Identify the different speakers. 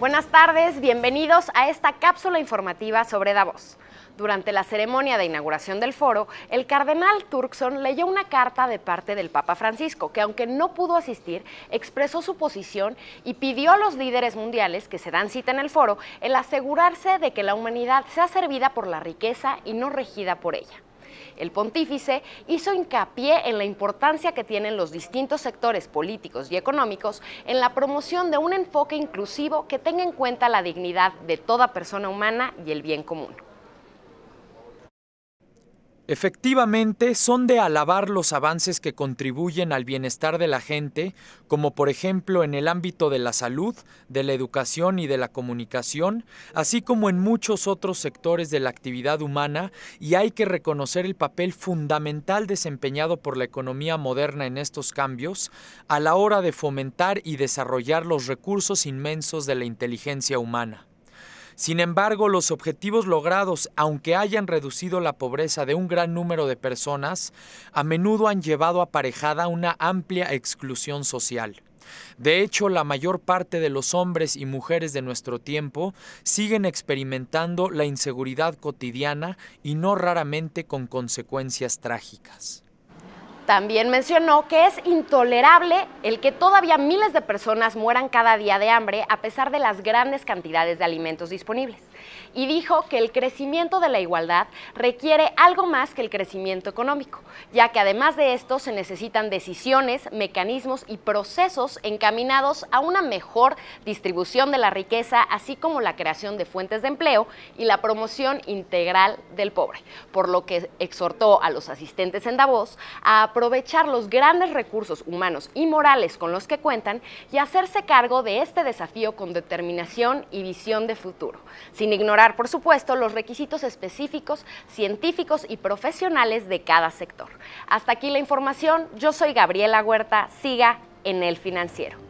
Speaker 1: Buenas tardes, bienvenidos a esta cápsula informativa sobre Davos. Durante la ceremonia de inauguración del foro, el cardenal Turkson leyó una carta de parte del Papa Francisco, que aunque no pudo asistir, expresó su posición y pidió a los líderes mundiales que se dan cita en el foro el asegurarse de que la humanidad sea servida por la riqueza y no regida por ella. El pontífice hizo hincapié en la importancia que tienen los distintos sectores políticos y económicos en la promoción de un enfoque inclusivo que tenga en cuenta la dignidad de toda persona humana y el bien común.
Speaker 2: Efectivamente, son de alabar los avances que contribuyen al bienestar de la gente, como por ejemplo en el ámbito de la salud, de la educación y de la comunicación, así como en muchos otros sectores de la actividad humana, y hay que reconocer el papel fundamental desempeñado por la economía moderna en estos cambios a la hora de fomentar y desarrollar los recursos inmensos de la inteligencia humana. Sin embargo, los objetivos logrados, aunque hayan reducido la pobreza de un gran número de personas, a menudo han llevado aparejada una amplia exclusión social. De hecho, la mayor parte de los hombres y mujeres de nuestro tiempo siguen experimentando la inseguridad cotidiana y no raramente con consecuencias trágicas.
Speaker 1: También mencionó que es intolerable el que todavía miles de personas mueran cada día de hambre a pesar de las grandes cantidades de alimentos disponibles. Y dijo que el crecimiento de la igualdad requiere algo más que el crecimiento económico, ya que además de esto se necesitan decisiones, mecanismos y procesos encaminados a una mejor distribución de la riqueza, así como la creación de fuentes de empleo y la promoción integral del pobre, por lo que exhortó a los asistentes en Davos a aprovechar los grandes recursos humanos y morales con los que cuentan y hacerse cargo de este desafío con determinación y visión de futuro, sin ignorar, por supuesto, los requisitos específicos, científicos y profesionales de cada sector. Hasta aquí la información. Yo soy Gabriela Huerta. Siga en el financiero.